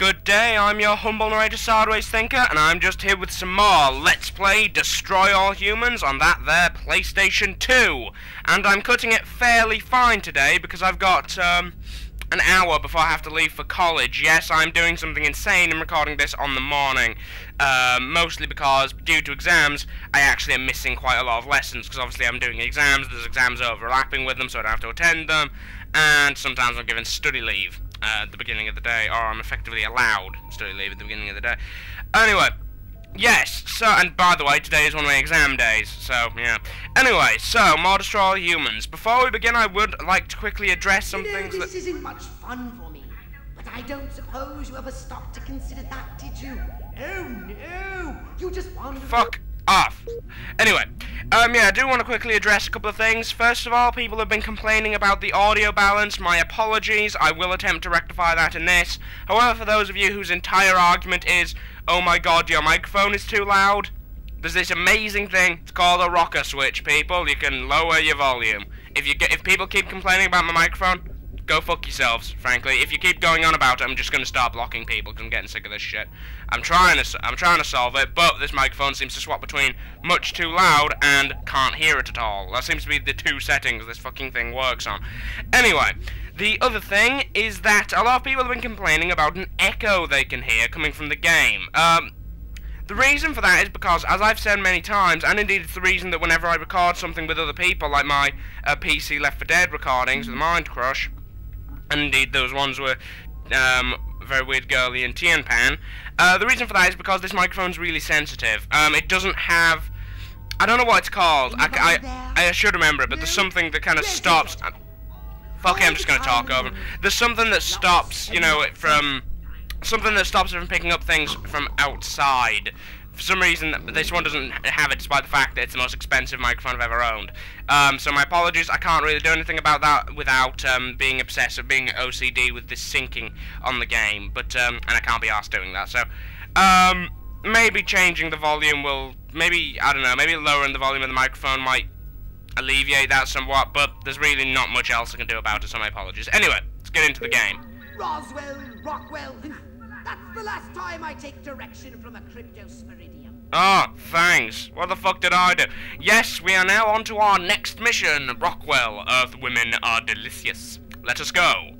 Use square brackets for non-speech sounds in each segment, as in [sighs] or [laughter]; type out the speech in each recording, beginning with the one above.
Good day, I'm your humble narrator Sideways Thinker, and I'm just here with some more Let's Play Destroy All Humans on that there PlayStation 2. And I'm cutting it fairly fine today because I've got, um, an hour before I have to leave for college. Yes, I'm doing something insane and recording this on the morning. Um, mostly because, due to exams, I actually am missing quite a lot of lessons, because obviously I'm doing exams, there's exams overlapping with them, so I don't have to attend them, and sometimes I'm given study leave uh, at the beginning of the day, or I'm effectively allowed study leave at the beginning of the day. Anyway, yes, so, and by the way, today is one of my exam days, so, yeah. Anyway, so, more Destroy All Humans. Before we begin, I would like to quickly address some you know, things this that... isn't much fun for me. But I don't suppose you ever stopped to consider that, did you? Oh no! You just wandered. Fuck off. Anyway, um, yeah, I do want to quickly address a couple of things. First of all, people have been complaining about the audio balance. My apologies. I will attempt to rectify that in this. However, for those of you whose entire argument is, oh my god, your microphone is too loud, there's this amazing thing. It's called a rocker switch, people. You can lower your volume. If you get, if people keep complaining about my microphone, go fuck yourselves, frankly. If you keep going on about it, I'm just going to start blocking people because I'm getting sick of this shit. I'm trying to, I'm trying to solve it, but this microphone seems to swap between much too loud and can't hear it at all. That seems to be the two settings this fucking thing works on. Anyway, the other thing is that a lot of people have been complaining about an echo they can hear coming from the game. Um, the reason for that is because, as I've said many times, and indeed it's the reason that whenever I record something with other people, like my uh, PC Left 4 Dead recordings with Mind Crush, indeed those ones were um, very weird girly and Tian Pan. Uh, the reason for that is because this microphone's really sensitive. Um, it doesn't have. I don't know what it's called. I, I, I should remember it, but there's something that kind of stops. uh, fuck it, I'm just gonna talk over. There's something that stops, you know, from something that stops it from picking up things from outside. For some reason, this one doesn't have it, despite the fact that it's the most expensive microphone I've ever owned. Um, so my apologies, I can't really do anything about that without um, being obsessive, being OCD with this syncing on the game. But um, and I can't be asked doing that. So um, maybe changing the volume will, maybe I don't know, maybe lowering the volume of the microphone might alleviate that somewhat. But there's really not much else I can do about it. So my apologies. Anyway, let's get into the game. Roswell, Rockwell. That's the last time I take direction from a cryptosporidium. Ah, thanks. What the fuck did I do? Yes, we are now on to our next mission. Rockwell, Earth women are delicious. Let us go.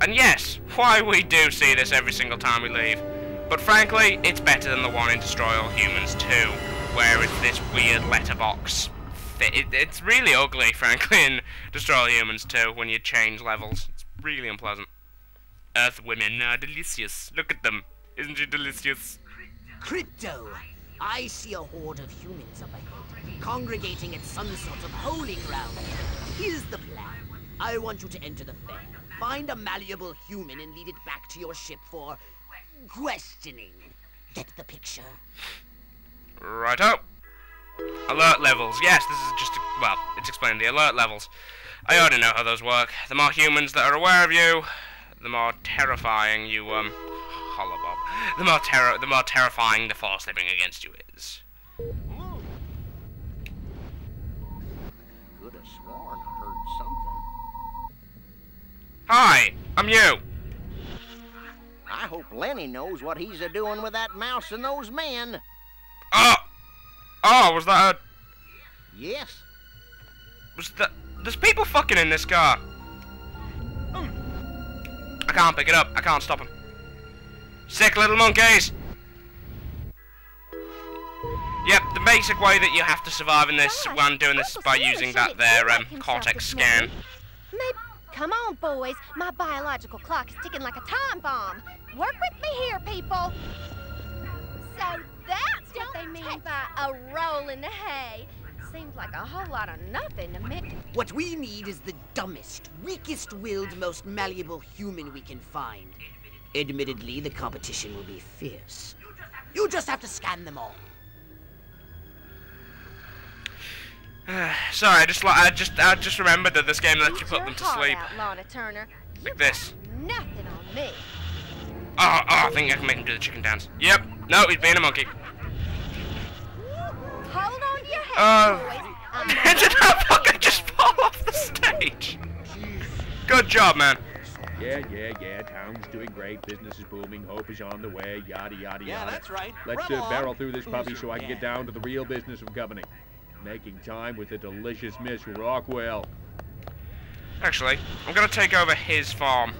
And yes, why we do see this every single time we leave. But frankly, it's better than the one in Destroy All Humans 2, where it's this weird letterbox. It, it's really ugly, [laughs] frankly, in Destroy All Humans 2 when you change levels. It's really unpleasant. Earth women are delicious. Look at them. Isn't she delicious? Crypto. I see a horde of humans up ahead, congregating at some sort of holy ground. Here's the plan. I want you to enter the fair, find a malleable human, and lead it back to your ship for questioning. Get the picture? Righto. Alert levels. Yes, this is just, a, well, it's explaining the alert levels. I already know how those work. The more humans that are aware of you, the more terrifying you, um, holla bob. The more terror, the more terrifying the force they bring against you is. Could have sworn I heard something. Hi, I'm you. I hope Lenny knows what he's a doing with that mouse and those men. Oh, oh, was that a, Yes. was that, there's people fucking in this car. I can't pick it up. I can't stop him. Sick little monkeys. Yep, the basic way that you have to survive in this Gosh, when doing this is by using that there um, cortex scan. morning. Maybe, come on, boys. My biological clock is ticking like a time bomb. Work with me here, people. So that's what they mean by a roll in the hay. Seems like a whole lot of nothing to me. What we need is the dumbest, weakest-willed, most malleable human we can find. Admittedly, the competition will be fierce. You just have to scan them all. [sighs] Sorry, I just I just I just remembered that this game lets you put them to heart sleep. Out, Lorna Turner. You Like this. Nothing on me. Oh, oh, I think I can make him do the chicken dance. Yep. No, he's being a monkey. Hold on to your head, Uh, boys. I'm Did that fucker just fall off the stage? Good job, man. Yeah, yeah, yeah. Town's doing great. Business is booming. Hope is on the way. Yada, yada, Yeah, yada. that's right. Let's uh, barrel through this puppy so I can get down to the real business of governing. Making time with the delicious Miss Rockwell. Actually, I'm gonna take over his farm.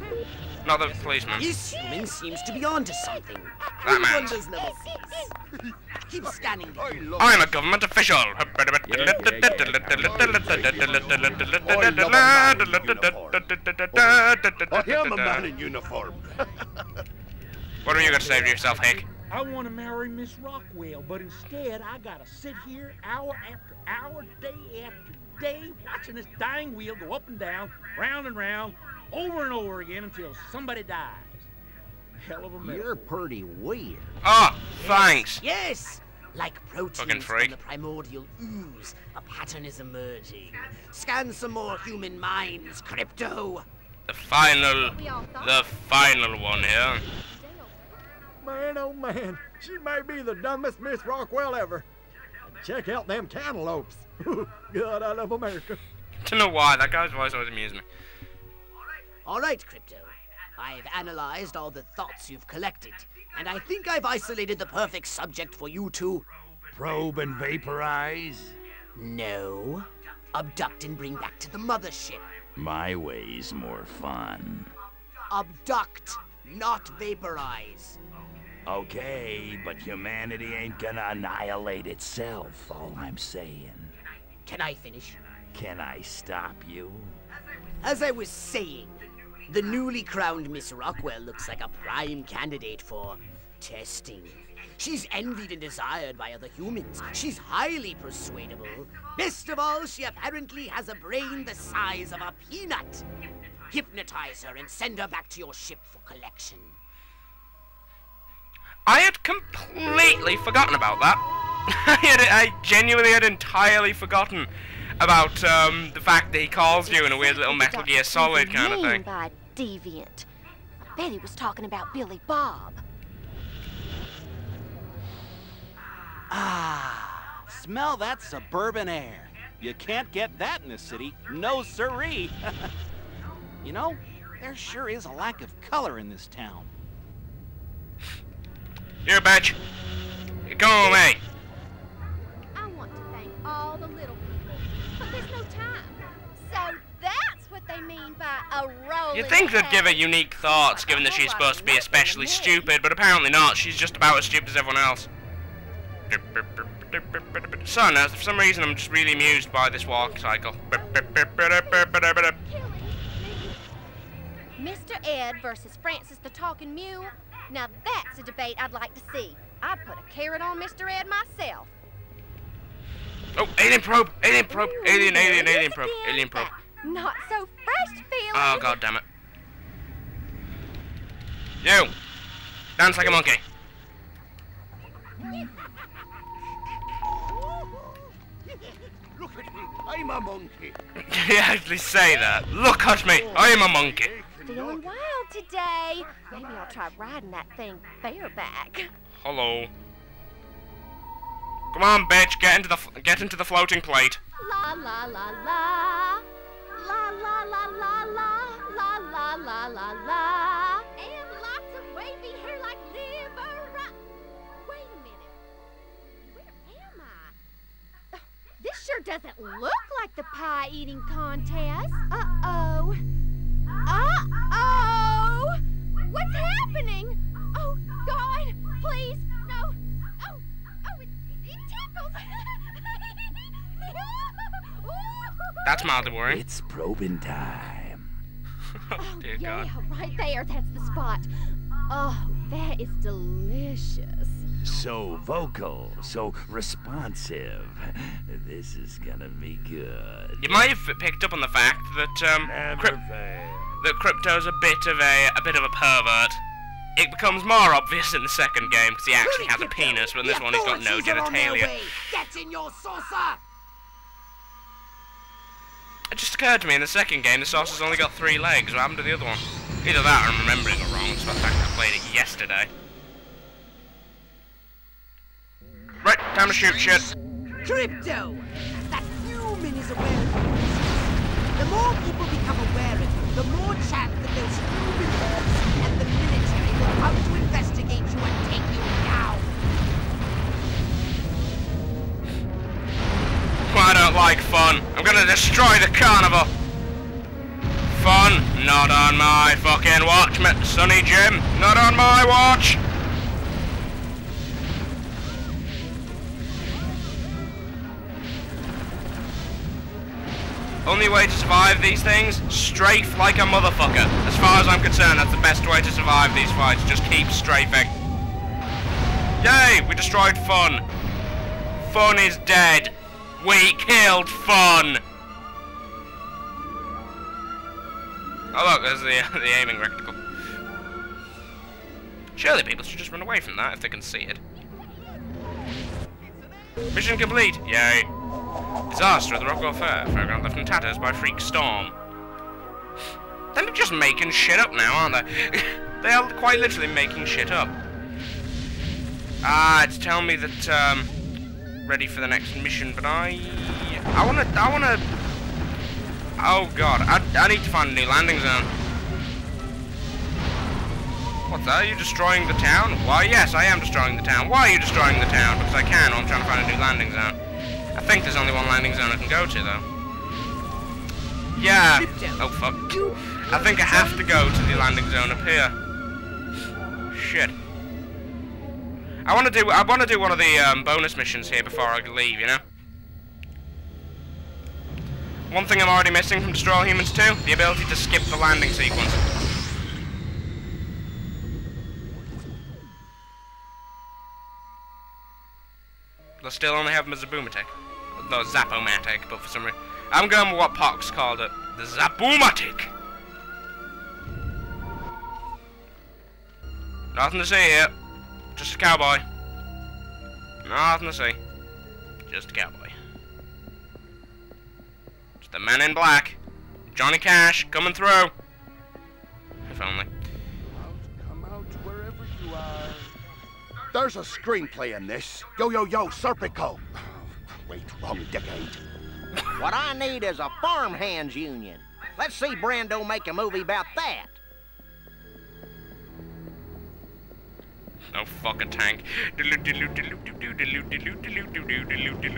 Not the policeman. This human seems to be onto something. That man. Wonders. Keep scanning. I'm a government official. I am a man in uniform. [laughs] What are you gonna say to yourself, Hick? I want to marry Miss Rockwell, but instead I gotta sit here hour after hour, day after day, watching this dying wheel go up and down, round and round, over and over again until somebody dies. Hell of a mess. You're pretty weird. Ah, thanks. Yes! Like Fucking proteins freak. from the primordial ooze, a pattern is emerging. Scan some more human minds, Crypto. The final, We all thought. the final one here. Man, oh man, she may be the dumbest Miss Rockwell ever. Check out them cantaloupes. [laughs] God, I love America. Don't know why that guy's voice always amused me. All right, Crypto. I've analyzed all the thoughts you've collected, and I think I've isolated the perfect subject for you to. Probe and vaporize. No. Abduct and bring back to the mothership. My way's more fun. Abduct, not vaporize. Okay, but humanity ain't gonna annihilate itself, all I'm saying. Can I finish? Can I stop you? As I was saying, the newly crowned Miss Rockwell looks like a prime candidate for testing. She's envied and desired by other humans. She's highly persuadable. Best of all, she apparently has a brain the size of a peanut. Hypnotize her and send her back to your ship for collection. I had completely forgotten about that. [laughs] I, had, I genuinely had entirely forgotten about um, the fact that he calls you in a weird little Metal Gear Solid kind of thing. By deviant. I bet he was talking about Billy Bob. Ah, smell that suburban air. You can't get that in the city. No siree. [laughs] you know, there sure is a lack of color in this town. You bitch. Come on, all the little people, but there's no time. So that's what they mean by a roll. You'd think they'd give her unique thoughts, given that she's supposed to be especially stupid, but apparently not. She's just about as stupid as everyone else. Son, uh, for some reason I'm just really amused by this walk cycle. Mr. Ed versus Francis the Talking Mule. Now that's a debate I'd like to see. I'd put a carrot on Mr. Ed myself. Oh, alien probe! Alien probe! Alien, alien, alien probe! Alien probe! Not so fresh feeling. Oh, god damn it. You! Dance like a monkey. [laughs] Look at me. I'm a monkey. [laughs] you actually say that. Look at me! I am a monkey! Feeling wild today. Maybe I'll try riding that thing bareback. Hello. Come on, bitch, get into the get into the floating plate. La la la la. La la la la la. La la la la la. And lots of wavy hair like liver. Wait a minute. Where am I? This sure doesn't look like the pie eating contest. Uh oh. Uh oh. What's happening? Oh God! Please, [laughs] That's mildly worrying. It's probing time. [laughs] oh, dear yeah, God. right there. That's the spot. Oh, that is delicious. So vocal, so responsive. This is gonna be good. You might have picked up on the fact that um, Never Cryp- fail. that Crypto's a bit of a a bit of a pervert. It becomes more obvious in the second game because he actually has a penis, but in this one he's got no authorities are on their genitalia. Get in your saucer! It just occurred to me in the second game the saucer's only got three legs. What happened to the other one? Either that or I'm remembering it wrong, so I think I played it yesterday. Right, time to shoot shit. Crypto! That human is aware of. The more people become aware of you, the more chance that those human orcs like fun. I'm gonna destroy the carnival. Fun? Not on my fucking watch, Sonny Jim. Not on my watch. Only way to survive these things? Strafe like a motherfucker. As far as I'm concerned, that's the best way to survive these fights. Just keep strafing. Yay! We destroyed Fun. Fun is dead. We killed Fun! Oh look, there's the, [laughs] the aiming reticle. Surely people should just run away from that if they can see it. Mission complete! Yay! Disaster at the Rockwell Fair. Fairground left in tatters by Freak Storm. They're just making shit up now, aren't they? [laughs] they are quite literally making shit up. Ah, it's telling me that, um, ready for the next mission, but I... I wanna... I wanna... Oh god, I, I need to find a new landing zone. What's that? Are you destroying the town? Why, yes, I am destroying the town. Why are you destroying the town? Because I can, I'm trying to find a new landing zone. I think there's only one landing zone I can go to, though. Yeah. Oh, fuck. I think I have to go to the landing zone up here. Shit. I want to do. I want to do one of the um, bonus missions here before I leave. You know. One thing I'm already missing from Destroy All Humans 2, the ability to skip the landing sequence. They still only have them as a boomatic. No, Zap-O-Matic, but for some reason... I'm going with what Pox called it. The Zap-O-Matic! Nothing to see here. Just a cowboy. Nothing to see. Just a cowboy. Just the man in black. Johnny Cash coming through. If only. Come out wherever you are. There's a screenplay in this. Yo, yo, yo, Serpico. Oh, wait, wrong decade. What I need is a farmhands union. Let's see Brando make a movie about that. No fucking tank.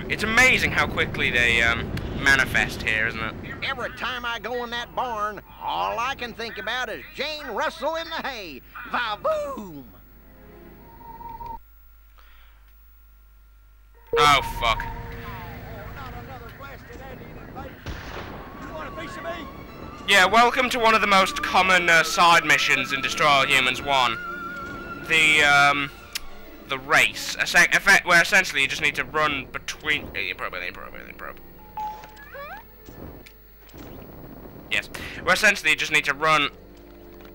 It's amazing how quickly they um, manifest here, isn't it? Every time I go in that barn, all I can think about is Jane Russell in the hay. Va-boom! Oh fuck. Yeah, welcome to one of the most common uh, side missions in Destroy All Humans 1. The, um, the race. Effect, where essentially you just need to run between... Probe, probe, probe. Yes. Where essentially you just need to run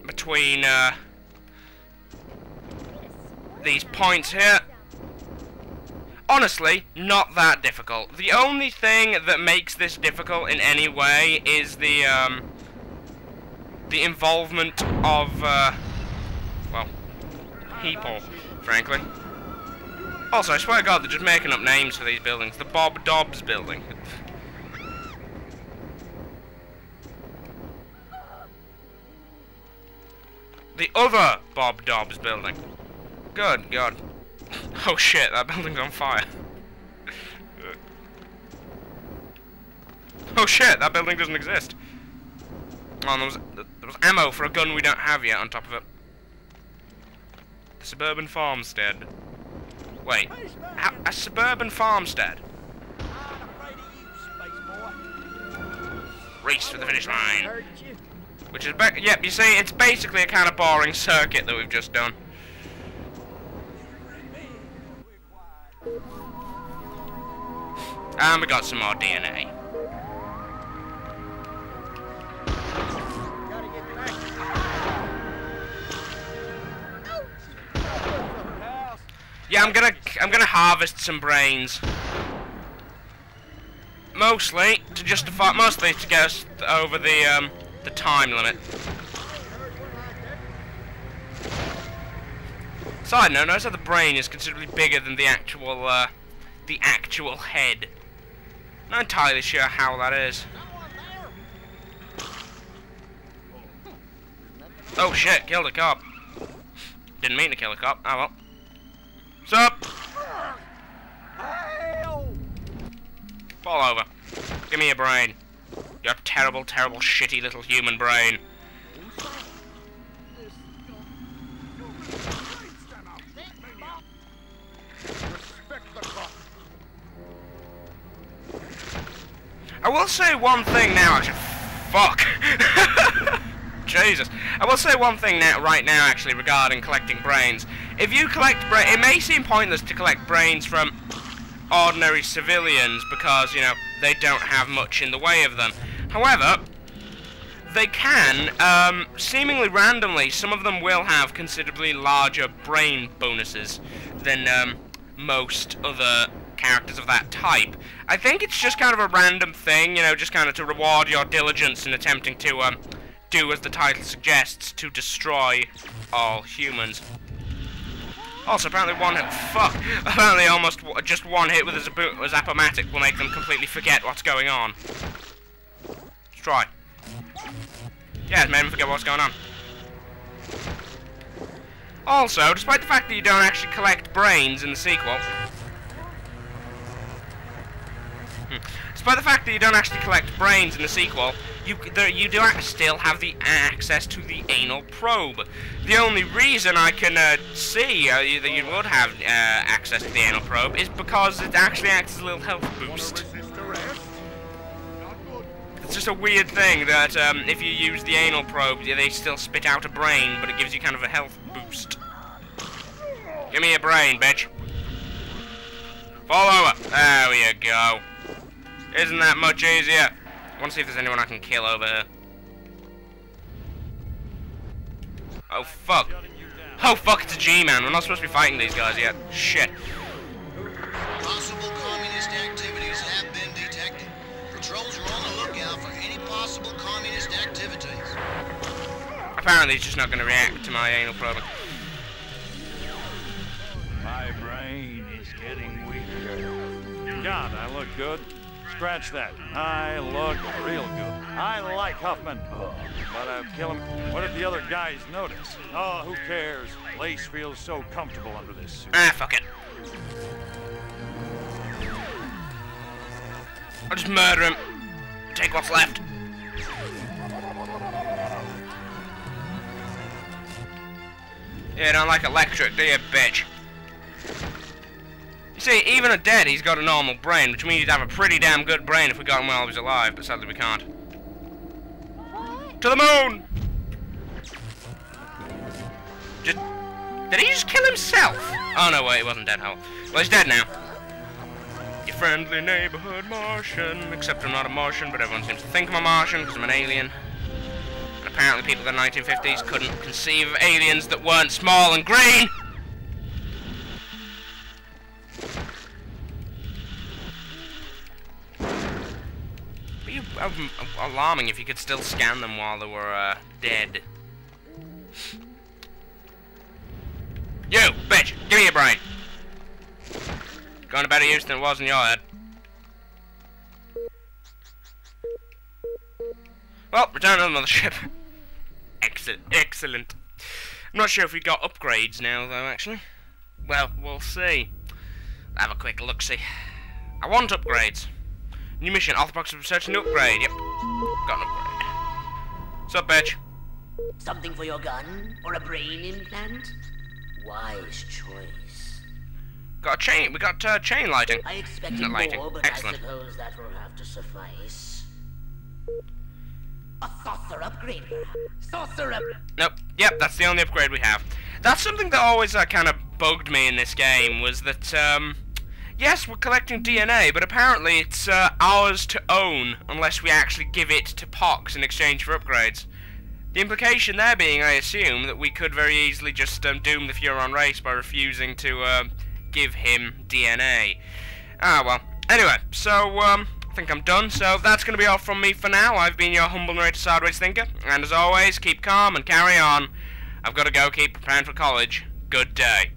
between, uh, these points here. Honestly, not that difficult. The only thing that makes this difficult in any way is the, um, the involvement of, uh, people, frankly. Also, I swear to God, they're just making up names for these buildings. The Bob Dobbs building. [laughs] the other Bob Dobbs building. Good God. [laughs] Oh shit, that building's on fire. [laughs] oh shit, that building doesn't exist. Oh, there was, there was ammo for a gun we don't have yet on top of it. Suburban farmstead. Wait, how, a suburban farmstead? Race for the finish line. Which is, back. yep, you see, it's basically a kind of boring circuit that we've just done. And we got some more DNA. Yeah, I'm gonna I'm gonna harvest some brains. Mostly to justify, mostly to get us over the um, the time limit. Side note, notice how the brain is considerably bigger than the actual uh, the actual head. Not entirely sure how that is. Oh shit, killed a cop. Didn't mean to kill a cop. Oh well. What's up? Fall over. Give me your brain. Your terrible, terrible, shitty little human brain. I will say one thing now, actually. Fuck. [laughs] Jesus. I will say one thing now, right now, actually, regarding collecting brains. If you collect brains, it may seem pointless to collect brains from ordinary civilians because, you know, they don't have much in the way of them. However, they can, um, seemingly randomly, some of them will have considerably larger brain bonuses than, um, most other characters of that type. I think it's just kind of a random thing, you know, just kind of to reward your diligence in attempting to, um, do as the title suggests, to destroy all humans. Also, apparently one hit, fuck, apparently almost just one hit with a, Zap a Zap-O-Matic will make them completely forget what's going on. Let's try. Yeah, it made them forget what's going on. Also, despite the fact that you don't actually collect brains in the sequel, hmm, despite the fact that you don't actually collect brains in the sequel, you there, you do still have the access to the anal probe. The only reason I can uh, see uh, that you would have uh, access to the anal probe is because it actually acts as a little health boost. It's just a weird thing that um, if you use the anal probe, they still spit out a brain, but it gives you kind of a health boost. Give me a brain, bitch. Fall over. There we go. Isn't that much easier? I want to see if there's anyone I can kill over here. Oh, fuck. Oh, fuck, it's a G-Man. We're not supposed to be fighting these guys yet. Shit. Possible communist activities have been detected. Patrols are on the lookout for any possible communist activities. Apparently, he's just not going to react to my anal probing. My brain is getting weaker. God, I look good. Scratch that. I look real good. I like Huffman, but I'd kill him. What if the other guys notice? Oh, who cares? Lace feels so comfortable under this suit. Ah, fuck it. I'll just murder him. Take what's left. Yeah, don't like electric, do you, bitch? You see, even a dead, he's got a normal brain, which means he'd have a pretty damn good brain if we got him while he was alive, but sadly we can't. To the moon! Just... Did he just kill himself? Oh no, wait, he wasn't dead, Howell. Well, he's dead now. Your friendly neighborhood Martian. Except I'm not a Martian, but everyone seems to think I'm a Martian because I'm an alien. And apparently people in the 1950s couldn't conceive of aliens that weren't small and green! Um, alarming if you could still scan them while they were uh, dead. You, bitch, give me your brain. Going to better use than it was in your head. Well, return to the mothership. [laughs] excellent, excellent. I'm not sure if we got upgrades now, though, actually. Well, we'll see. Have a quick look-see. I want upgrades. New mission, Orthopox research new upgrade. Yep, got an upgrade. What's up, bitch? Something for your gun? Or a brain implant? Wise choice. Got a chain. We got uh, chain lighting. I expected Not lighting. more, but Excellent. I suppose that will have to suffice. A saucer upgrade? Saucer up. Nope. Yep, that's the only upgrade we have. That's something that always uh, kind of bugged me in this game was that, um, yes, we're collecting DNA, but apparently it's uh, ours to own unless we actually give it to Pox in exchange for upgrades. The implication there being, I assume, that we could very easily just um, doom the Furon race by refusing to uh, give him DNA. Ah, well. Anyway, so, um, I think I'm done, so that's going to be all from me for now. I've been your humble narrator, Sideways Thinker, and as always, keep calm and carry on. I've got to go keep preparing for college. Good day.